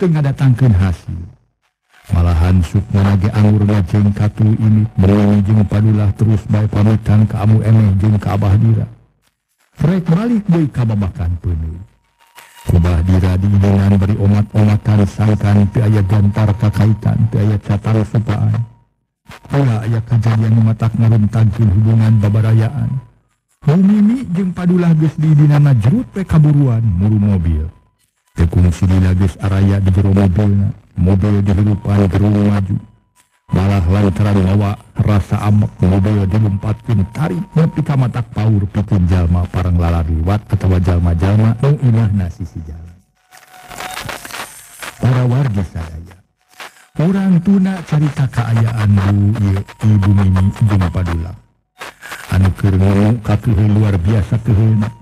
tengah datangkan hasil. Malahan sukma nage anggur ngajeng katu ini Mengenai jeung padulah terus baik pamitan ke amu emeh jeung ke abah dira. Frek balik deui kababakan penuh. Kubah dira diiningan beri omat-omatan sangkan Ti aya gantar kakaitan Ti aya catar supaan. Pula aya kejadian matak ngaruntagkeun hubungan babarayaan. Humimi jeung padulah geus diidinana jerut pe kaburuan muru mobil Tekung silila geus araya di jero mobilna mobil dihidupan gerung maju. Malah lantaran bawa rasa amek mobil dilumpatkan tarik nepi ka matak paur pikeun jalma parang lalari wat atawa jalma-jalma nu inahna sisi jalan. Para warga sadaya Urang tuna carita kaayaan bu ieu ibu mimi jeung padula. Anu keur ngomong katuheul luar biasa teuheulna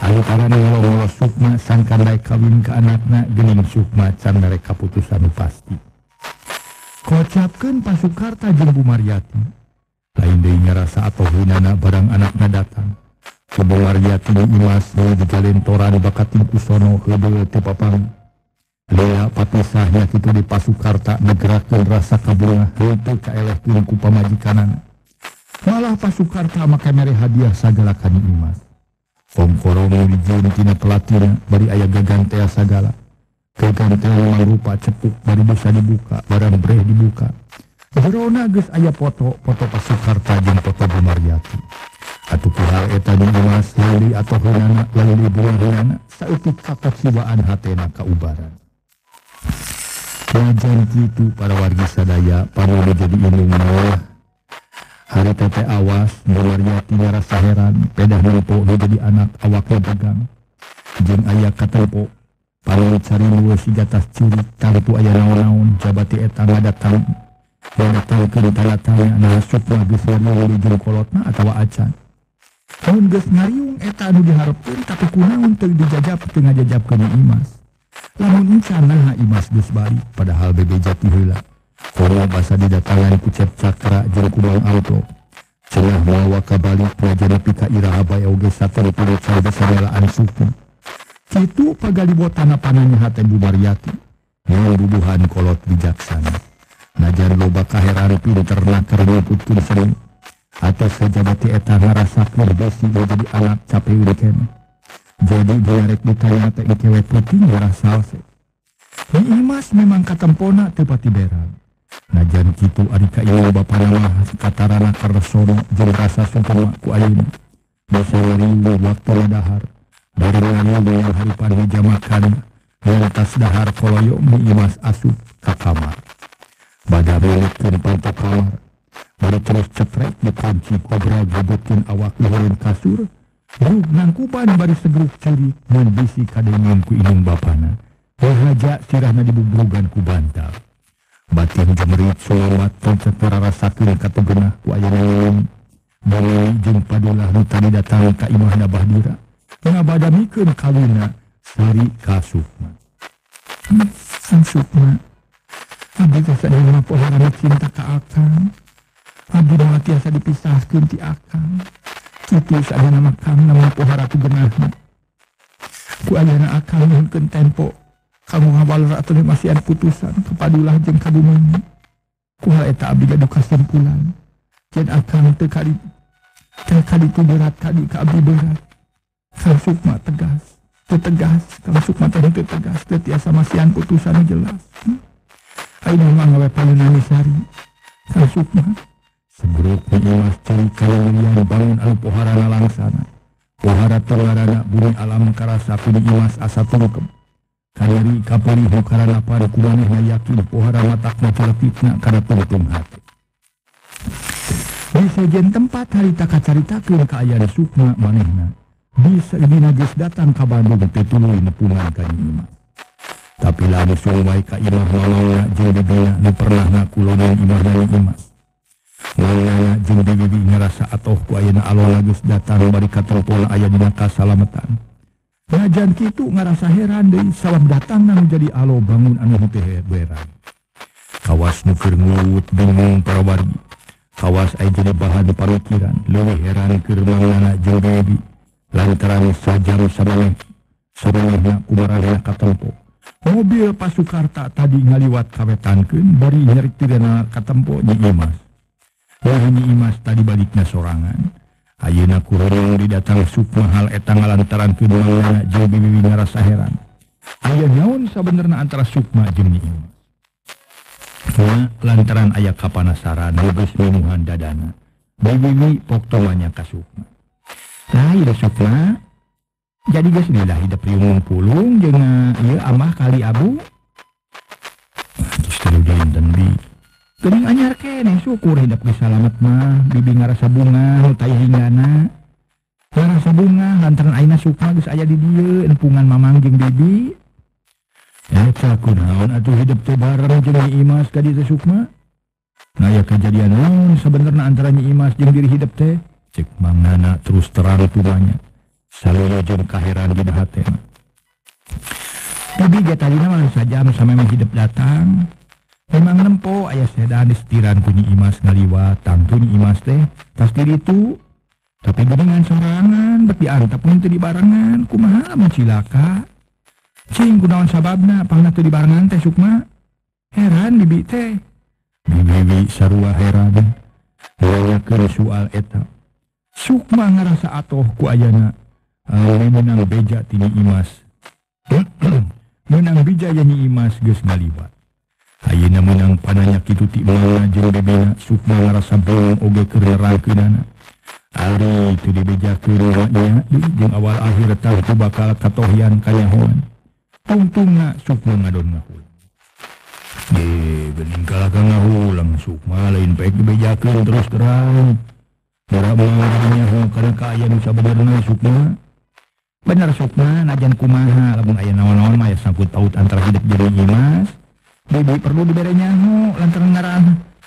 ngomong sukma sangkan daek kawin ke anakna gening sukma can merek kaputusan nu pasti kocapkeun pasukarta jeung Bu Maryati lain deui ngarasa atau hunana barang anakna datang. Maryati jeung Imas nu dijalentoran bakat tingku sono heudeul teu papang Lea papisahnya kitu di pasukarta negerakeun rasa kabunga heunteu kaelehkeun ku pamajikanana malah pasukarta make mere hadiah sagala kani Imas Kongkoromo dijun tina pelatina bari aya gagang tea sagala. Gagang tea rupa cepuk bari bisa dibuka, barang breh dibuka. Jerona geus aya foto, foto pasukarta jeung foto Bu Maryati. Atuh hal eta jeung Imas lali atau hunana lali bulan hunana saeutik kakasiwaan hatena kaubaran. Wajan kitu para wargi sadaya panu jadi indung mawah hari tete awas Maryati rasa heran pedah nu jadi anak awaknya dagang. Jeung aya katempo paling cari nuwe si gatas ciri tangtu aya naon-naon jabati eta ngadatang ngadatangkeun tanda tanya nah supna geus ngariung jeung kolotna atawa acan. Mun geus ngariung eta anu diharapkeun tapi kunaon teu dijajab teu ngajajabkeun Imas. Lamun encan nah Imas geus balik padahal bebe jati heula Kono basa didatangan ku cep cakra jeung kumang auto. Cenah mawa kabalik pelajari pika iraha baya oge saten puluh cai besarelaan suku. Kitu pagalibotana pananya haten Bu Maryati. Yang bubuhan kolot bijaksana. Najan loba kaheran pinterna keur nguputkeun sering. Atas sejabati eta ngarasa besi jadi anak capek kene. jadi direk ditanya teh cewek putih merah salse Nyi Imas memang katempona tepati berang najan kitu ari ka ieu bapa nama katarana karsono jeung rasa sukma ku ayeuna dosa ngariu waktu dahar dari ngariu dengan haripan meja makan lantas dahar koloyo Nyi Imas asup ka kamar bada milikkeun pantok kamar. Baru terus cetrek dikunci kobra jebutkeun awak luhureun kasur. Rug nangkupan bari segeruk curi mun bisi kadengan ku inung bapana Haja sirahna dibubrugan ku bantal batin jemerit solawat secara rasakeun katugenah ku ayeuna Bari jeung padulah nu tadi datang ka imah Bahdira ngabadamikeun kawina sari kasukna Sang Sukma. Abdi sadaya pohara cinta ka akang. Abdi tiasa dipisahkeun ti akang. Kitu sadaya makam nama pohara tu genahna Ku ayana akang nuhunkeun tempo kamu ngawal atau masih putusan. Kepadulah jeng kadumuni kuhal eta abdi gaduh kasimpulan jen akan tekali tekali tu berat kadi ke abdi berat. Kang sukma tegas tegas kang sukma teh tegas. Tetiasa masihan putusan jelas. Ayo mah ngawe palunani sari kang sukma. Segeruk imas cari kalilian bangun anu pohara langsana pohara telarana bumi alam karasa kudi imas asa tungkem Kayari kapari hukara para kumaneh na yakin pohara matak na calepitna karena tungtung hati. Di sejen tempat harita kacaritakeun kaayaan sukma manehna. Bisa ini najis datang ke Bandung tetuluy nepungan ka imah. Tapi langsung wae ka imah nolongna jeung bibina nu pernah ngakulonan imah dari imas. Nolongna jeung bibi ngerasa atoh ku ayeuna alona geus datang bari katempola aya dina kasalametan. Najan kitu ngarasa heran deh salam datang nang jadi alo bangun anu teh beran. Kawas nu ngut bingung para wargi. Kawas ay jadi bahan pamikiran leuwih heran keur mangnana jeung bebi. Lantaran sajam sabaneh sabanehna kumarana katempo. Mobil pasukarta tadi ngaliwat kawetankeun bari nyerik tirana katempo nyi Imas. Ya nyi Imas tadi baliknya sorangan. Ayeuna kurang didatang sukma hal etang lantaran kedua jauh bibi rasa heran. Ayah nyaun sabenerna antara sukma jeung Karena lantaran ayah kapanasaran geus minuhan dadana. Bibi pok tomanya ka sukma. Nah, ieu sukma jadi geus lah hidup riung pulung jeung ieu amah kali abu. Terus tadi dinten bi Gening anyar kene syukur hidup di salamet mah. Bibi ngarasa bunga nu taya hinggana ngarasa bunga lantaran aina suka geus aya di dieu empungan mamang jeung bibi. Ya kunaon atuh hidup teh bareng jeung Imas ka dieu sukma. Nah ya kejadian naon sebenarnya antara Imas jeung diri hidup teh? Cek mangnana terus terang tumanya salulu jeung kaheran di hatena Bibi tadi mah saja sampai hidup datang memang nempo ayah sedan distiran kunyi imas ngaliwat tangtuni imas teh. Diri itu. Tapi dengan sorangan berarti antap pun di barangan kumaha mencilaka? Cing kunaon sababna? Pangna teu di barangan teh sukma? Heran bibi teh. Bibi sarua heran. Nanyakeun soal eta. Sukma ngarasa atoh ku ayana. Uh, menang beja tini imas. Menang bija nyi imas geus ngaliwat Ayeuna menang pananya kitu ti mana jeung bebena sukma ngarasa belum oge keur nerangkeunana. Ari itu dibejakeun wadnya jeung awal akhir tahu tu bakal katohian kanyahoan. Tungtungna sukma ngadon ngahul. Ye, bening kalaka ngahulang sukma lain baik dibejakeun terus terang. Dara mengaranya ho kana kaya nu sabenerna sukma. Bener sukma najan kumaha lamun aya naon-naon mah ya sangkut paut antara hidup jeung imas Bibi perlu diberi nyaho lantaran ngaran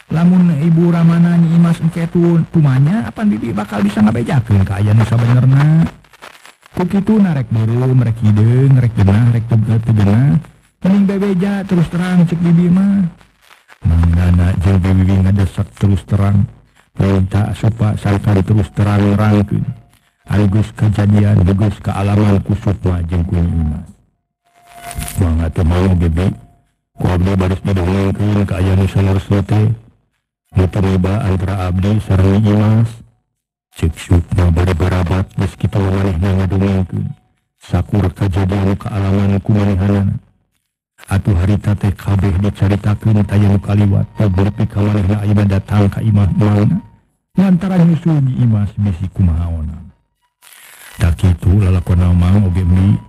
lamun ibu ramana nyi imas engketu tumanya apa bibi bakal bisa ngabejakeun ka aya nu sabenerna? Ku kitu narek beureum merek hideung rek genah rek teu genah mending bebeja terus terang cek bibi mah. Mangdana jeung bibi ngadesak terus terang. Minta supa sangkali terus terang rangkeun aligus kejadian bagus kealaman kusupna jeung ku imas. Mangga mau bibi Abdi baris didongengkeun ka aya nu sanesna teh Mutareba antara abdi sareng Imas. Cek sukma bari barabat geus kitu manehna ngadongengkeun sakur kejadian kealaman kumanehana atuh harita teh kabeh dicaritakeun tayang kaliwat berpi kamanehna ayeuna datang ka imah mauna lantaran nyusul di imas bisi kumahaona tak kitu lalakon mang oge mi.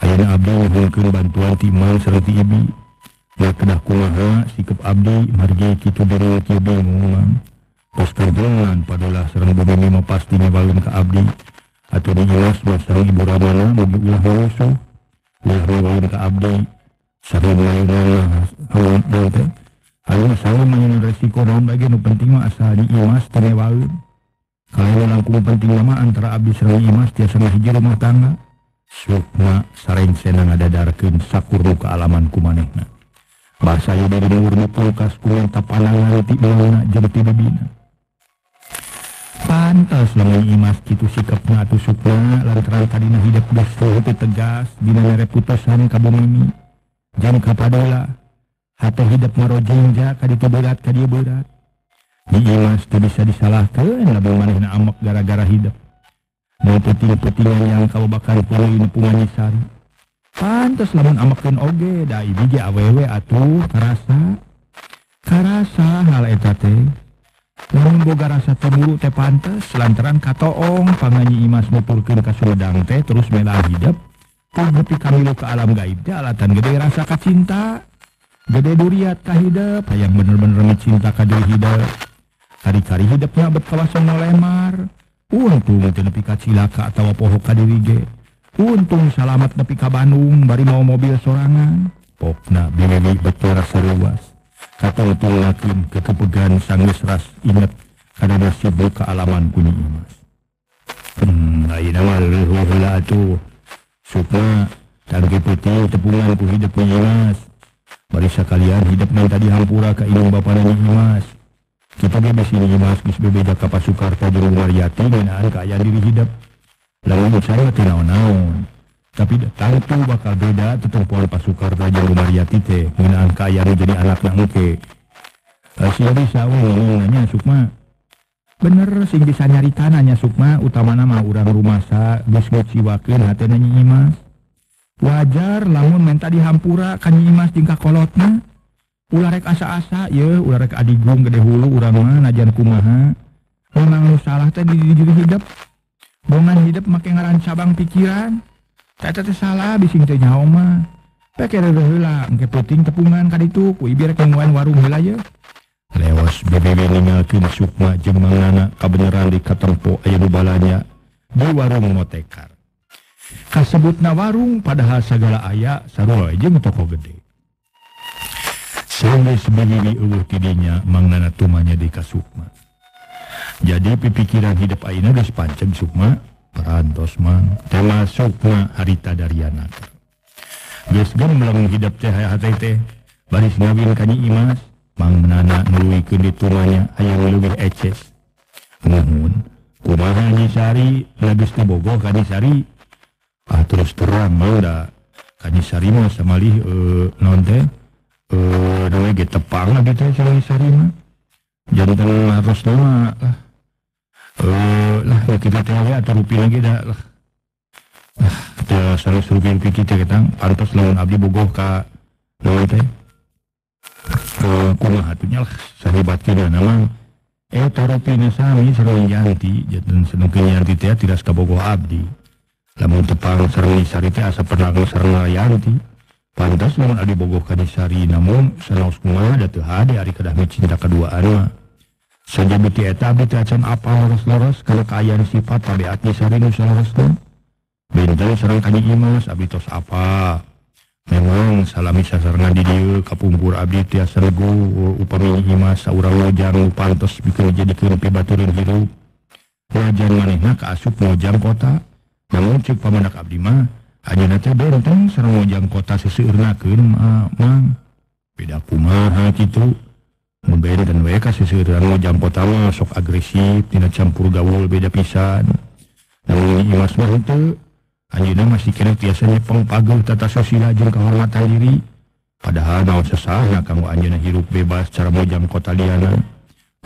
Ayeuna abdi nguhulkeun bantuan ti imang sareng ti ibi ya kedah kumaha sikep abdi margi kitu deureuh ti bingung pos kerjongan padolah sareng bumi mah pasti ngebalun ka abdi atau di jelas mas sareng ibu ramana mugi ulah musuh ulah ngebalun ka abdi sareng mayuna hawa teh saya main resiko daun bagian nu penting mah asal di imas tenewaun. Kalau langkung penting mah antara abdi sareng imas tiasa hiji rumah tangga. Sukma sareng senang ada darkeun sakurnu ke alaman kumanehna. Bahasa dari murni pulkas kumaha tapanangan ti uluna jeung ti bibina. Pantas lamun imas kitu sikapna atuh sukma lantaran kadina hidup geus tegas dina reputasan ka bumi. Jam kapadola atau hidup maro jenja kadi berat kadi berat di imas tu bisa disalahkan lamun manehna amak gara-gara hidup mau peting-petingan yang kau bakal puluh pungan sari pantas lamun amakeun oge da ibi awewe atuh karasa. Karasa hal eta teh. Lamun boga rasa cemburu teh pantas lantaran katoong panganyi imas nuturkeun ka sudang teh terus melah hidup. Tapi kami ke alam gaib teh alatan gede rasa kacinta gede duriat kahidap yang bener-bener mencinta kadiri hidup. Kari-kari hidupnya berkawasan lemar. Untung nepi ka cilaka atau poho ge untung selamat nepi ka Bandung bari mau mobil sorangan. Pokna bibi betul rasa luas kata utul lakin kekepegan sanggeus ras inget kada nasib ke alaman kuni imas. Hmm ayeuna mah leuwih heula atuh supna tangki putih tepungan ku hidup imas. Barisa kalian hidup yang tadi hampura ke ilmu bapak nanya imas. Kita bebas ini imas bis berbeda ke Pasukarta jurung Waryati ngenaan keayaan diri hidup. Lalu saya tidak naon. Tapi tentu bakal beda tetempuan Pasukarta jurung Waryati teh ngenaan keayaan jadi anaknya oke. Asia bisa weh nanya Sukma. Bener sing bisa nyari tanahnya Sukma utama nama orang rumah sa geus siwakeun hati nanya imas wajar lamun menta dihampura kan Imas tingkah kolotna ulah rek asa-asa ye ulah rek adigung gede hulu urang mah najan kumaha memang lu salah teh di hidup bongan hidup make ngaran cabang pikiran. Teh teh salah bising teh nyaho mah. Peke heula engke puting tepungan ka ditu ku ibi rek warung heula ye. Lewas bebebe ninggalkeun sukma jeung mangana kabeneran di katempo aya nu balanya. Di warung motekar. Kasebut na warung padahal segala aya sarua jeung toko gede. Sanggeus bibiri eueuh tidinya mangnana tumanya di kasukma. Jadi pipikiran hidup ayeuna geus pancen sukma perantos mang termasukna harita dariana. Geus gembleng hidup teh hate teh baris ngawin ka imas mangnana nuluikeun di tumanya aya leuwih eces. Nuhun kumaha Nyi Sari geus teh bogoh ka Sari? Ah terus terang mau dah. Kanyisari mah samalih uh, non teh? Uh, tepang gitu ya kanyisari mah. Jantan harus nama lah uh, lah ya kita teh ya atau rupiah lagi dah lah. Ah teh selalu rupiah pikir kita pantas lawan abdi bogoh ka naon teh ke kumaha hatunya lah sahibat kita. Nama eh tarupinya sami sering yanti. Jantan seneng yanti teh tidak bogoh abdi. Lamun tepang sareng Nisari teh asa pernah sareng Yanti. Pantas lamun adi bogoh ka Nisari namun sanaos kumaha da teu hade ari kedah cinta keduaan mah sajaetacan apa harus-loros kelekayaan sifat tabiatnya serius habitos apa? Memang salami sasarna did kapumpur Abdi tiasa regu upami Imas saurang jarung pantos pikir jadi kerupi baturin hirup wajar manehna kaasup mojang kota. Namun cek pamendak Abdi mah hanya nate benteng serang mojang kota seseureurna keun mang beda kumaha kitu. Memberi dan wae ka seseueuran wajang kota mah sok agresif tina campur gaul beda pisan. Namun imas mah henteu anjeunna masih kena tiasanya pengpageul tata sosial jeung kehormatan diri. Padahal naon sesahna kanggo anjeunna hirup bebas cara mojang kota liana.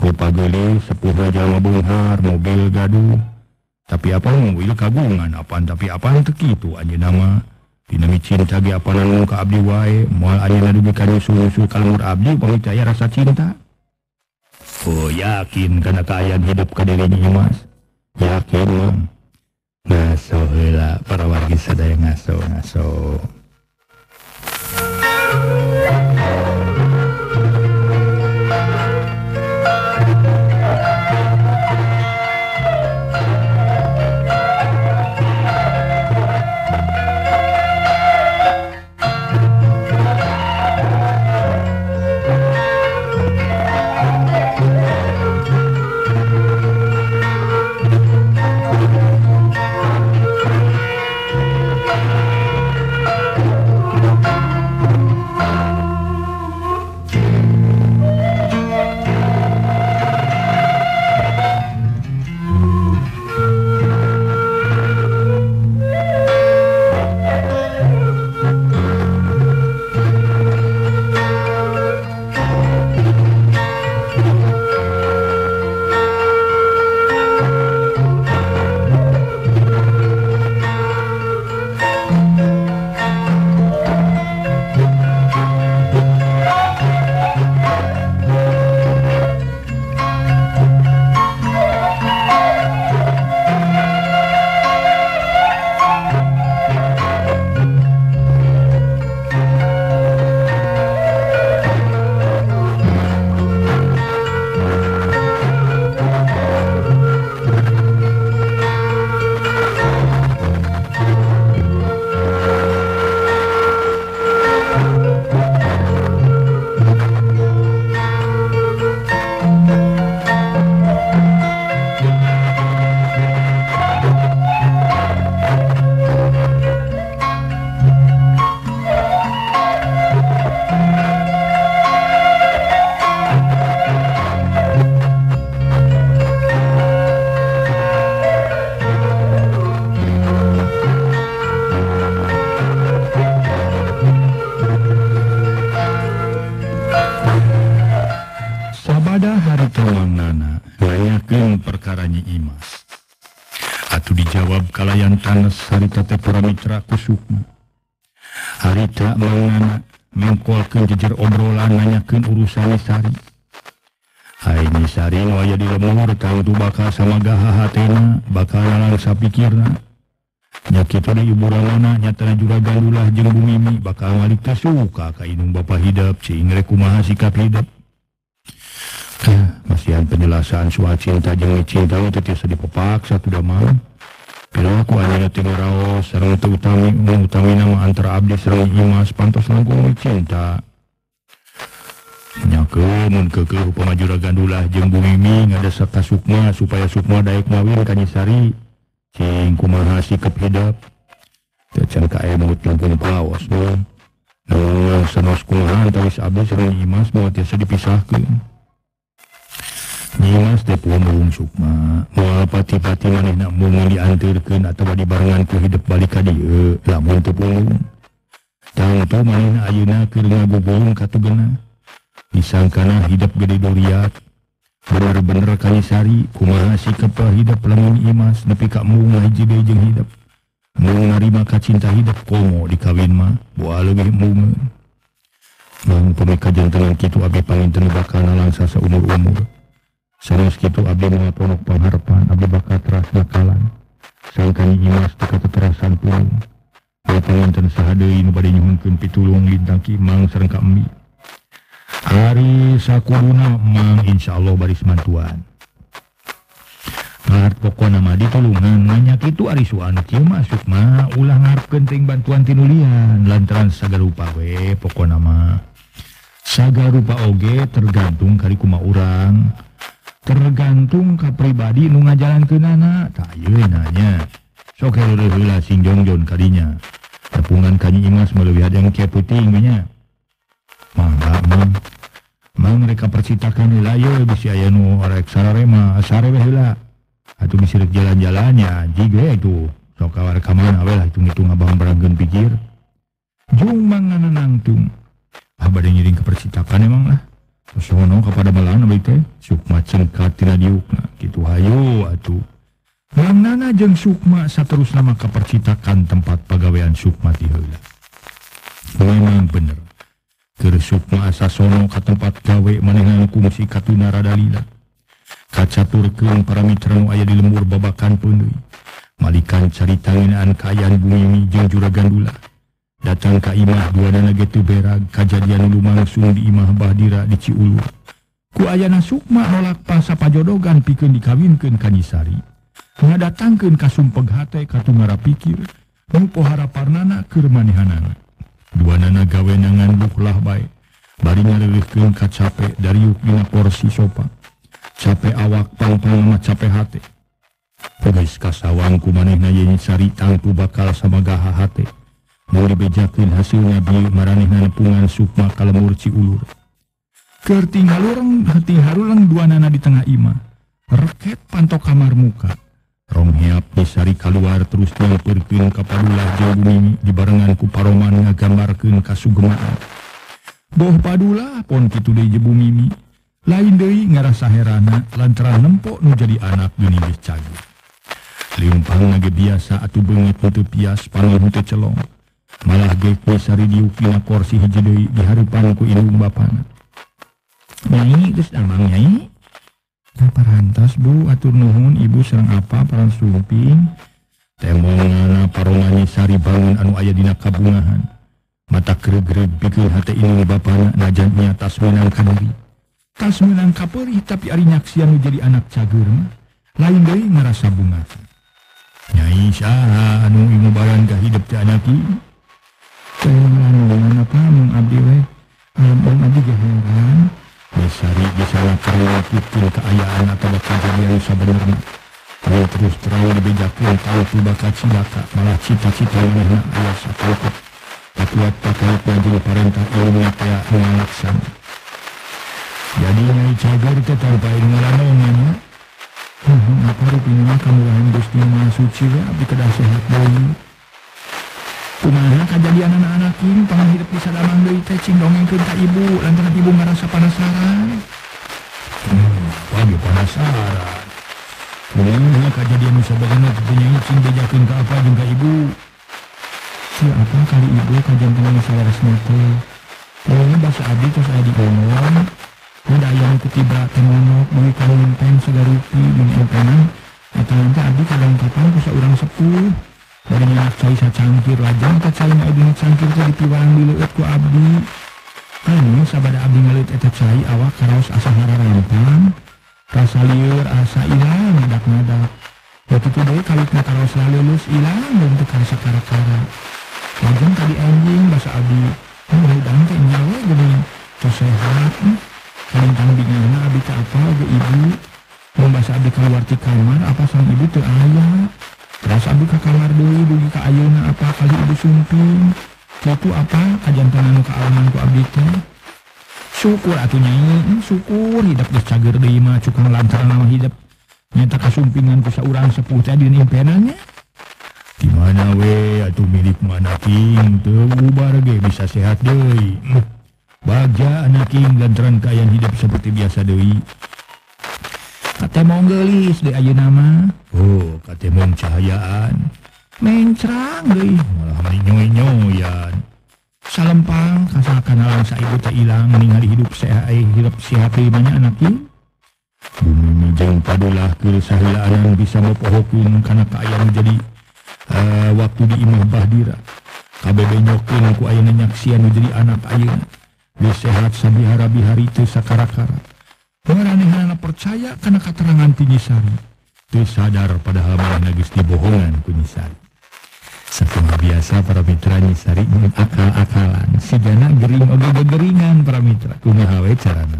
Rupa geuleuh sepuh jalma beunghar mobil gaduh. Tapi apa wil kagungan apa tapi apa teki itu aja nama Dinami cinta biapanan ka abdi wae moal ayeuna dugi ka nyusul-usul ka lembur abdi pamicaya rasa cinta. Oh yakin kana kaayaan hidup ka diri nya Mas. Yakin mah. Ngaso heula para wargi sadaya ngaso ngaso. Urusan Sari. Hai Sari waya di lemur tuh bakal sama gaha hatena bakal langsa pikirna nyakit di ibu mana nyata juga galulah jeng bumi bakal walik suka kainung bapak hidup sehingga kumaha sikap hidup masihan penjelasan suat cinta jeng cinta itu tiasa dipepak satu damai Pilaku hanya tiga raos sarang itu utami utami nama antara abdi sarang imas pantas langkung cinta. Nyake mun keke pemaju gandulah jeng bumi mi ngada serta sukma supaya sukma daik mawin kanyisari cing kumaha sikap hidup. Tecan ka emut langkung pawas no. Nang sanos kumaha tawis abdi sarang imas mau tiasa dipisahkan. Nyimas teh puung sukma moal pati-pati maneh nak mung diantirkeun atau di barengan ku hidup balik ka dieu lamun teu puung tangtu maneh ayeuna keur ngabubung katugena disangkana hidup gede duriat bener-bener sari kumaha sikap hidup lamun imas nepi ka mung hiji deui jeung hidup. Mung narima ka cinta hidup komo dikawin mah boa leuwih mung. Bang pemikajan tenang kitu abi panginten bakal langsa seumur-umur Serius gitu abdi mau ponok pengharapan abdi bakal teras nakalan. Sangkan imas teka pun. Dia penginten sahadei nu bade nyuhunkeun pitulung lintang kimang sareng ka embi hari sakuna Mang Insya Allah baris mantuan pokok nama ditulungan banyak itu Arisuan masukmah ulah ngarap genting bantuan tinulian. Lantaran sagarupa we pokok nama sagarupa oge tergantung tergantung karikuma orang tergantung ka pribadi nu nga jalan ke nana takyunanya soke sing jongjon kalinya tepungan kayu Imas melebihi yang kia putingnya mereka percitakan layo bisa aya nu orek sararema. Sare heula atuh bisa jalan-jalannya jige itu. Sok kawar kamana we lah hitung-hitung abang berangkeun pikir. Jung mang nangtung ah bade ngiring ke percitakan emang lah. Kepada malang teh sukma cengkat tina diukna gitu hayo atuh nana jeng Sukma terus nama kepercitakan tempat pegawaian Sukmati Hela memang bener Kersupma asa sono ka tempat gawe manengan kungsi katuna radalila. Kacaturkeun para mitra nu aya di lembur babakan peundeuy. Malikan carita ngeunaan kaayaan bumi jeung juragan dula. Datang ka imah dua dana gitu berag kajadian lumangsung di imah Bahdira di Ciulur. Ku ayana Sukma nolak pasa pajodogan pikeun dikawinkeun ka Nyisari. Ngadatangkeun ka sumpeg hate ka tungara pikir, nu pohara parnana keur manehanana. Dua nana gawe nangan buklah baik bari ngalilihkeun ka capek dari yuk dina porsi sopa capek awak pang-pang nama capek hate. Pegis kasawang ku manehna yen sari tangku bakal sama gaha hate. Mau dibejakeun hasilnya bi maranehna nepungan sukma kalemur ciulur. Keur tinggal orang hati harulang dua nana di tengah imah reket pantok kamar muka Rong hiap disari keluar terus nyamperkeun ka padulah jeung bumi dibarengan ku paroman ngagambarkeun kasugemaan. Boh padulah pon kitu deui mimi. Lain deui ngarasa herana lantaran nempok nu jadi anak geuning geus cager. Liumpang ge biasa atuh beungit teu pias panon teu celong. Malah ge sari diukina kursi hiji deui di harapan ku indung bapana. Nyai nyai. Parantas Bu atur nuhun ibu serang apa peran sumping temongana parongannya sari bangun anu ayah dina kabungahan. Mata kere-gere bikin hati ini bapak najannya tas menang kanari tas menang kaperi tapi ari nyaksian jadi anak cager lain dari ngerasa bunga. Nyai sah anu imu barang gak hidup ti anak ini abdi we. Alam om abdi heran Besari bisa lakukan keayaan atau kejadian sebenarnya. Kalau terus terang dibejakan tahu tu bakal cilaka malah cita-cita ini ayah satu Akuat pakai pelajar perintah ilmu kaya mengalaksan. Jadi nyai cagar ke tanpa ilmu lanongannya. Hmm, apa rupanya kamu lain gusti mah suci ya, abdi kedah sehat bayi. Kumaha kejadian anak-anak ini pengen hidup di sadamang deui teh cing dongengkeun ka ibu lantaran ibu ngerasa penasaran. Hmm, wah penasaran. Kumaha kejadian sabagana teh nyai cing bejakeun ka apa jeung ka ibu. Siapa kali ibu kajantan salaresna teh. Pokoknya bahasa abdi terus aya di omong. Udah aya nu ketiba teh monok meuli kalunteng sagarupi mun empenan. Eta nanti abdi kadang kapan ku saurang sepuh. Cai sacangkir lajang cangkir dipiwang di ku abdi. Anu sabada abdi ngaleut eta cai awak karaos asa hararampang. Rasa lieur asa ilang ngadak-ngadak. Waktu itu deui kalitna karaos lalulus ilang dan teu karasa kara-kara. Lajang tadi anjing basa abdi. Mudah-mudahan teh nyawa geuning tos sehat. Kalintang bingana abdi teh apa ibu. Mun basa abdi keluar ti kamar apa sang ibu teu aya. terus Abu ke kamar dulu dugi ke Ayeuna apa kali ibu Sumping. Itu apa ayeuna ku Abdi teh? Syukur atuh nyai hmm, syukur hidup geus cager deui mah cukang lantaran nama hidup. Nyata kasumpingan ku saurang sepuh teh dina impenannya. Di mana we atuh milik mana king teu ubar ge bisa sehat deui. Hmm, bagja anak king lantaran kaayaan hidup seperti biasa deui. Mong gelis di ayu nama. Oh kate mong cahayaan mencrang deui malah menyoy-nyoyan salempang kasal kanalan sa ibu teh ilang ningali hidup sehat hidup sehat deui banyak anak ieu bumi mijeng padulah sahilaan bisa mopohokeun kana kaayaan jadi uh, waktu di imah bahdira. Kabebe nyokeun ku ayeuna nyaksian jadi anak geus sehat sabihara-bihari teu sakara-kara Pengeranehana percaya karena keterangan Tinisari. Teu sadar padahal malah geus dibohongan ku. Sakumaha biasa para mitra Nisari akal-akalan. Si jana gering oge gegeringan para mitra. Kumaha we carana.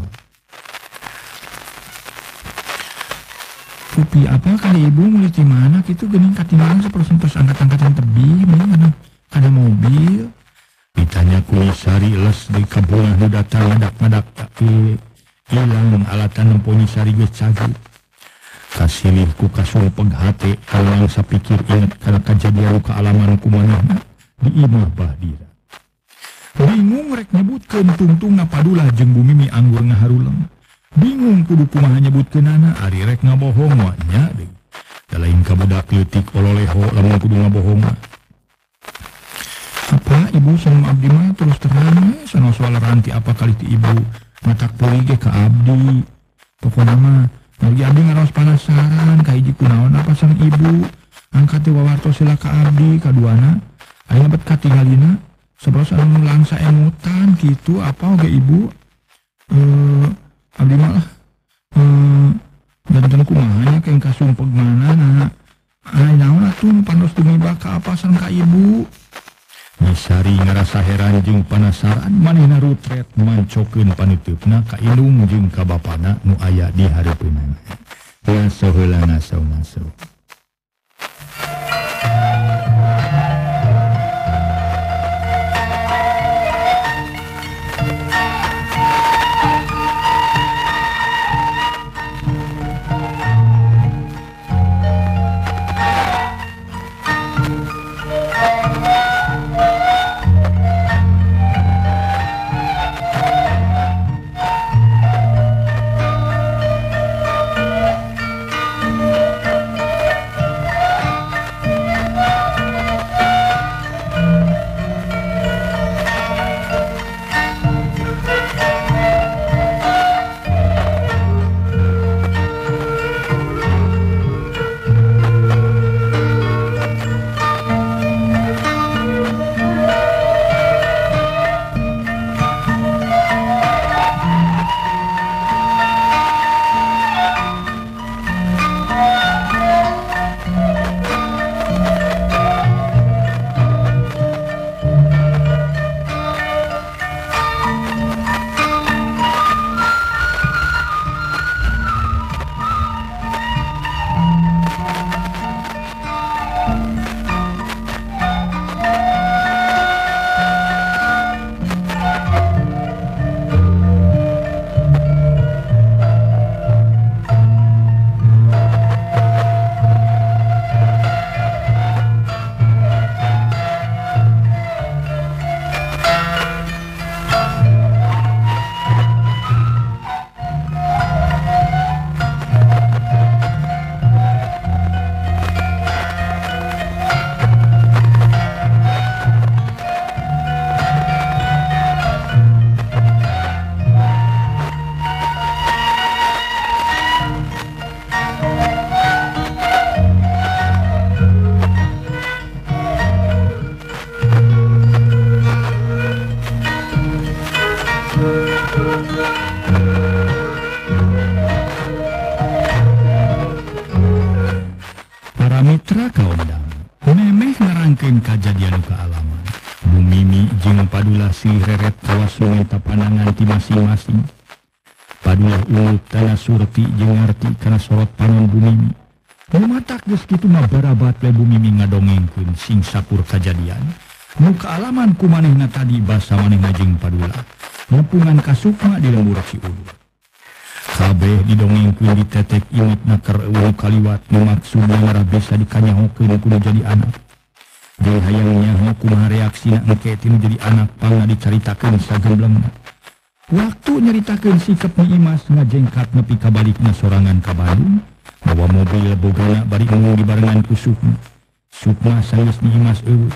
Kupi apa kali ibu mulai mana gitu gening katinggalan sepersentos angkat-angkatan tebih mending ada mobil ditanya ku Nisari les di kabungan nu datang ngadak-ngadak tapi hilang alatan nemponi sari geus cagu. Kasilih ku kasung peghate kalau sapikir ingat karena kejadian ke alaman kumanana di imah bahdira. Bingung rek nyebutkeun tungtung napadulah jeung bumi mi anggur ngaharulang bingung kudu kumaha nyebutkeun nana ari rek ngabohong wa nya deui lain kabudaktik olehho lama kudu bohong apa ibu sama Abdimah terus terang sana soal ranti apa kali itu ibu mata poli ke Abdi. Pokok nama jadi harus panasaran kayak jiku naon apa sang ibu. Angkat wawarto sila ke Abdi kaduana ayo dapat katingalina sebelum anu langsa emutan gitu apa oke ibu. Eh Abdi malah eh dan tentu kumahanya kayak kasumpeg mana nah Ay, naon atuh panos tumiba ka apa sang ka ibu Nisari ngerasa heran jeung panasaran manehna rutret mancokeun panutupna ka indung jeung ka bapana nu aya di hareupeunana. Ya saheulana saumasa. meski mah lebu mimi ngadongengkun sing sapur kejadian muka alaman ku manehna tadi basa maneh ngajeng padula. Mupungan kasukma di lembur ciulu. Kabeh didongengkeun ditetek imut nakar eueuh kaliwat maksud ngara bisa dikanyahokeun kudu jadi anak. Jeung hayang nyaho kumaha reaksina engke tinu jadi anak pangna dicaritakeun sagemblengna. Waktu nyaritakeun sikap Nyi Imas ngajengkat nepi ka balikna sorangan ka Bandung bawa mobil bogana bari ngomong dibarengan ku Sukma Sukma sayus ni Imas eueuh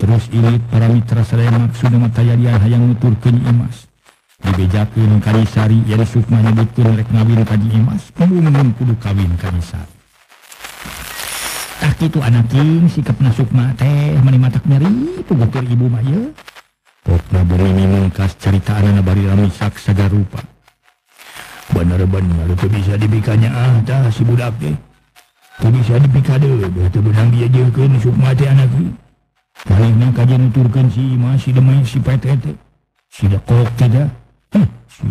terus ilit para mitra sadaya maksudna mah tayadian hayang nuturkeun Imas. Dibejakeun Kalisari yang Sukma nyebutkeun rek ngawin ka Imas. Pembunuhan kudu kawin Kalisari tak itu anak king sikap Sukma teh mani matak nyeri pugukeun ibu mah ye Pokna bumi mungkas cerita anak bari ramisak sagarupa bener-bener itu bisa dibikanya ah tah si budak teh itu bisa dibika deh itu benang dia jeukeun Sukma teh anak king Malihna kajian nuturkeun si Imas si demai si PT teh si dekok teh dah Hm, si.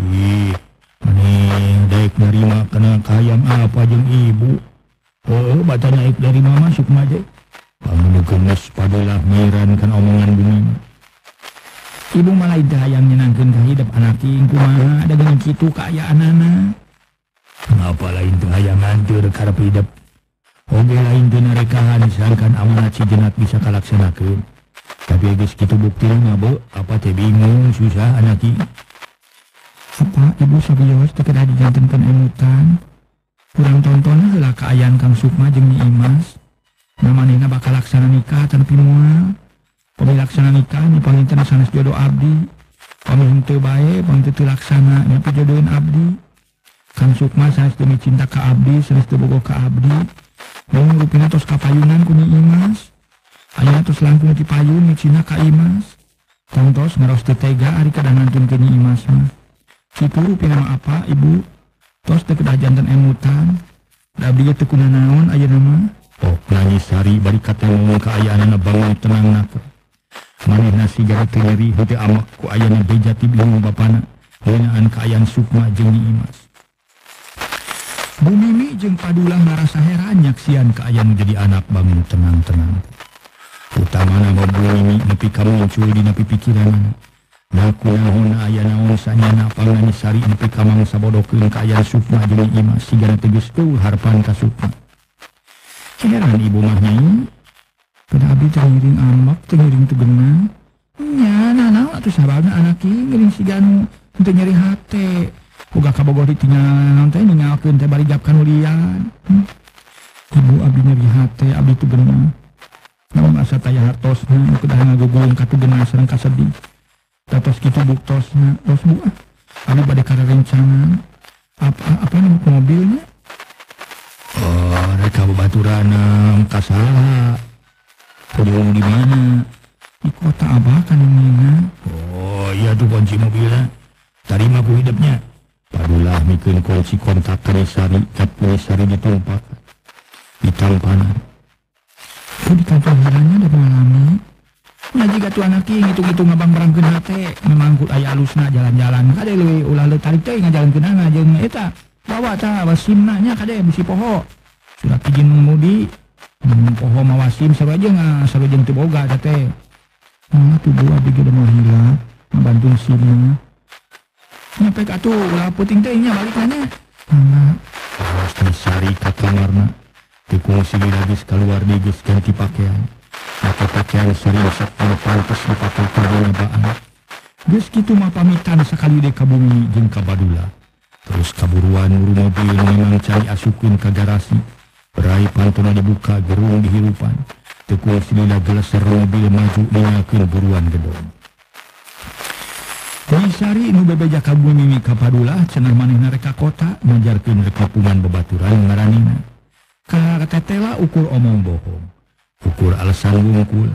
Nih, daik nerima kena kayang apa jeng ibu. Oh, bata naik dari mama sukma aja. Kamu gemes padalah miran kan omongan bumi. Ibu Malaika yang nyenangkan kehidap anaking kumaha ada dengan situ kaya anak. Ngapa lain tuh hayang ngantur karep hidup. Oge lain tuh narekahan sangkan amanat si jenat bisa kalaksanakan. Tapi geus kitu bukti bu, apa teh bingung susah anaki. Apa ibu serius terkena dijantunkan emutan? Kurang tonton lah keayaan Kang Sukma jeng Imas. Namanya bakal laksana nikah tanpa mual. Pemilaksana nikah nih panginten sanes jodoh abdi. Pamintu baik pangintu laksana nyapi jodohin abdi. Kang Sukma sanes demi cinta ke abdi sanes bogo ke abdi. Mau rupina tos kapayunan kuni Imas. Ayana tos langkung ti payun ni cina ka Imas. Tontos ngeros tega ari kadang ngantun kini Imas mah Kitu rupina apa ibu? Tos teu kedah emutan. Da abdi teu kuna naon ayeuna mah oh nangis hari bari kata ngomong ka ayaana bangun tenang nak manehna sigara teu nyeri henteu amak ku ayana beja ti bingung bapana ngeunaan kaayaan Sukma jeung Nyi Imas. Bu Mimi jeung Padulah ngarasa heran nyaksian keayaan jadi anak bangun tenang-tenang. Utamana mah Bu Mimi nepi ka muncul dina pikiran Naku nahon aya naon sanyana pangan sari nepi ka mangsa bodokeun kaayaan Sukma jeung Nyi Imas. Sigana tegas teu harapan ka Sukma. Heran ibu mah nyai pada Abi tergiring amok tergiring tegenang nya nah nah tuh sabarnya anak ngiring sigan untuk nyeri hati Uga kabogor ditinggal nanti ninggalkan teh bari japkan ulian. Hmm? Ibu abi nyeri hati abi itu genang. Namun asa taya hartosna kedah ngagugulung ka genang sareng kasedih. Tatos kitu buktosna tos buah. Abdi bade karerencangan. Apa apa nama mobilnya? Oh, rek kabubaturana kasaha. Kudu di mana? Di kota abah kan ini oh iya tuh kunci mobilnya tarima ku hidupnya. Padulah mikeun kunci kontak ka Sari tapi Sari ditumpak di tampanan ku di kantor hiranya ada mengalami Nah jika tuh anak ini ngitung-ngitung ngabang berangkeun hate memang ku aya alusna jalan-jalan. Kade leuwih ulah leuwih tarik teh ngajalan kenana jeung eta bawa tah wasimna nya kade bisi poho surat izin mengemudi hmm, poho mawasim saru aja nggak saru jeung teu boga eta teh. Nah tuh bu abdi ge mau hilang. Ngabantu simna nyampe ka atuh ulah puting teh nya balik nya nah Terus Sari ka kamarna teu kungsi lagi keluar di geus ganti pakaian. Maka pakaian serius anu pantes dipakai karbona baan geus kitu mah pamitan sakali deh ka bumi jeung ka badula. Terus kaburuan uru mobil memang cari asukeun ka garasi Rai pantuna dibuka gerung dihirupan. Tekul silila gelas mobil maju nyakin buruan gedong. Teisari nu bebeja kabumi mi kapadulah cenah manehna reka kota ngajarkeun rekapungan babaturan ngaranina. Kakatela ukur omong bohong. Ukur alasan wungkul.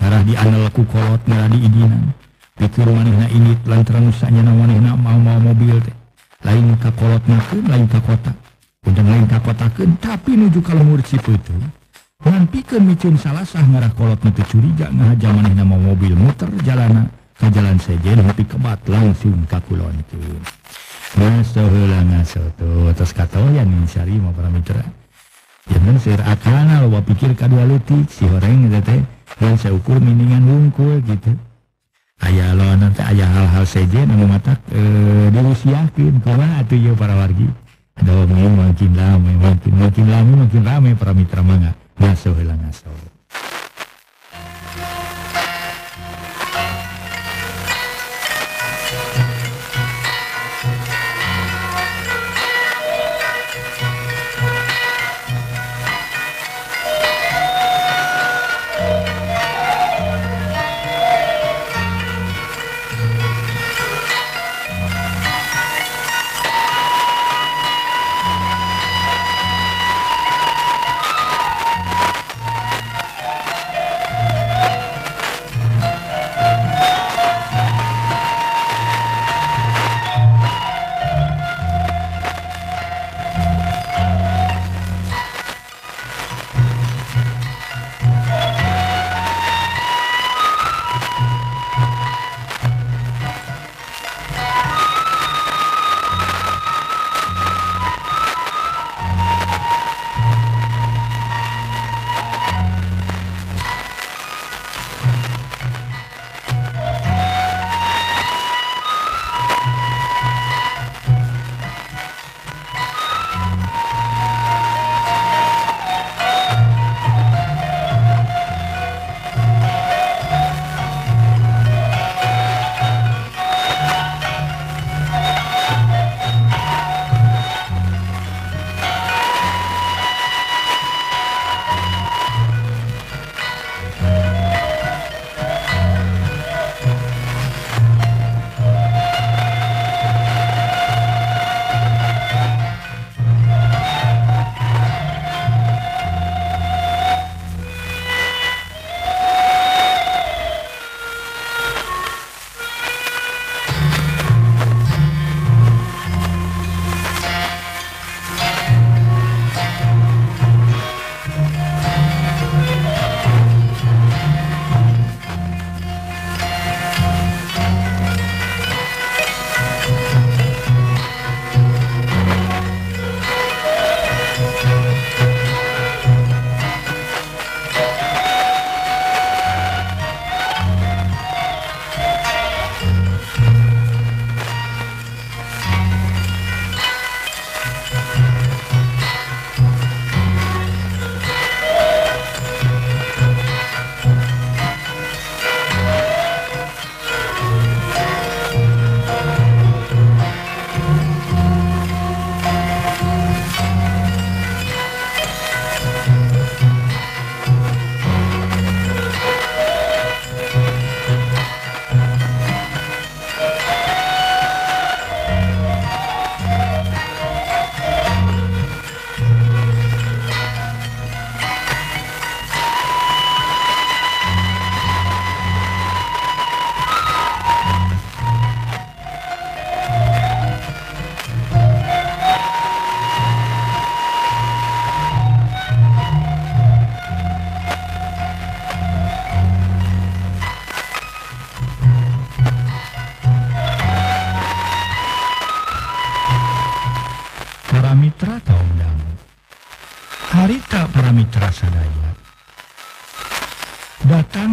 Ngarah di anel ku kolot ngarah di idinan. Pikir manehna ini lantaran usahanya na manehna mau mau mobil teh. Lain ka kolot nakeun lain ka kota. Undang lain ka kota keun tapi nuju ka lemur Cipeuteuh ngan pikeun micun salah sah ngarah kolot teu curiga ngahaja manehna mau mobil muter jalana ka jalan sejen nepi kebat langsung ka kulonkeun ngaso heula ngaso tuh terus katoyan nih sari mau para mitra Jangan sir akana lo pikir kadua letik si horeng gitu teh dan saya ukur miningan wungkul gitu. Ayah lo nanti ayah hal-hal saja nang mata e, diusiakin kumaha atuh ya para wargi ada makin lama makin makin lama makin ramai para mitra mangga. Ngaso heula ngaso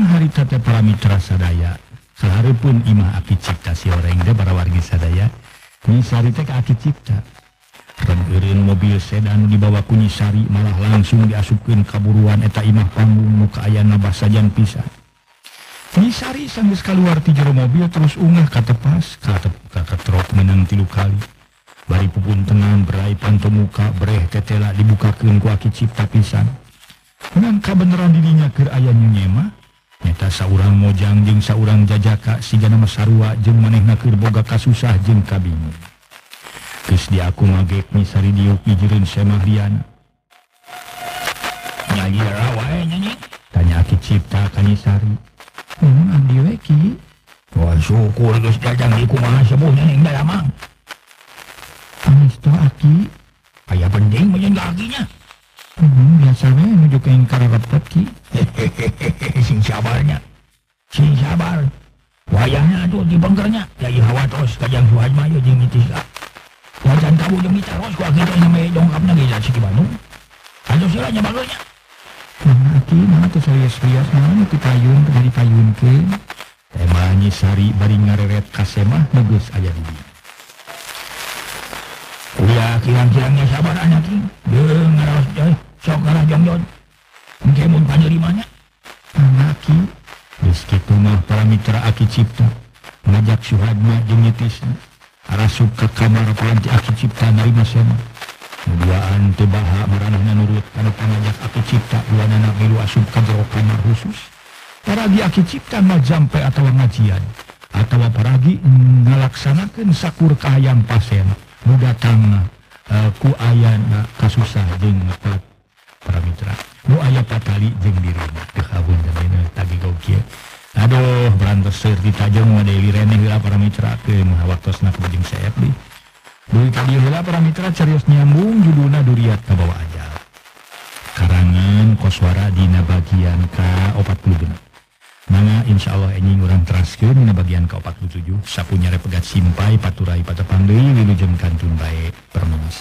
hari haritate para Mitra sadaya seharipun Imah Aki Cipta si orang de para wargi sadaya. Nisari teh Aki Cipta. Rengerin mobil sedan dibawa kunyisari malah langsung diasupkan kaburuan eta imah panggung muka ayah nabah sajan pisah Nisari sanggeus kaluar ti jero mobil terus unggah ka tepas ka ka truk menang tilu kali. Bari pupun tenang berai pantu muka breh tetela dibukakeun ku Aki Cipta pisan. Nangka beneran dirinya keur aya nyenyemah nyata saurang mojang jeung saurang jajaka siga nama sarua jeung manehna keur boga kasusah jeung kabingung geus di aku ngagek misari diuk pijireun semah liana nyanyi rawae nyanyi. Tanya aki cipta kanisari hmm, abdi we ki? Wah syukur geus jajang di kumaha sembuh nyanyi da lamang Anisto aki? Aya penting lagi nya. hmm, biasa we nuju ke ingkar repot ki. Sing sabarnya. Sing sabar. Wayahnya tuh di bengkernya. Jadi hawa terus kajang suhaj mayo jeung mitis ka. Wajan kamu jeung mitaros ku teh nama dongkapna ge si Bandung. Anu siranya bagelnya. Nah, aki nah tuh saya serius nah itu payun dari payun ke tema nyisari bari ngareret kasemah bagus aja di Uya kirang-kirangnya sabar anak king Jeung ngaros joy sok ngarah jongjon Engke mun panyerimanya Anak ki Geus kitu mah para mitra aki cipta ngajak Suhadma jeung nyetisna arasup ke kamar pelanti aki cipta narima semah Duaan teu baha maranehna nurut kana pangajak aki cipta duanana milu asup ka jero kamar khusus. Paragi aki cipta mah jampe atawa ngajian atawa paragi ngalaksanakeun sakur kahayang pasien nu datang uh, ku ayana kasusah ngepat para mitra. nu aya patali jeung dirina teu kawin tagi gokil aduh berantos seur ditajam modeli reneh rene heula para mitra teu mah waktosna jeung seep di deui tadi dieu heula para mitra serius nyambung judulna duriat kabawa ajal karangan koswara dina bagian ka 46 mana insya Allah ini e orang teraskeun dina bagian ka 47 sapunya repegat simpai paturai patepang deui wilujeng kantun bae permenis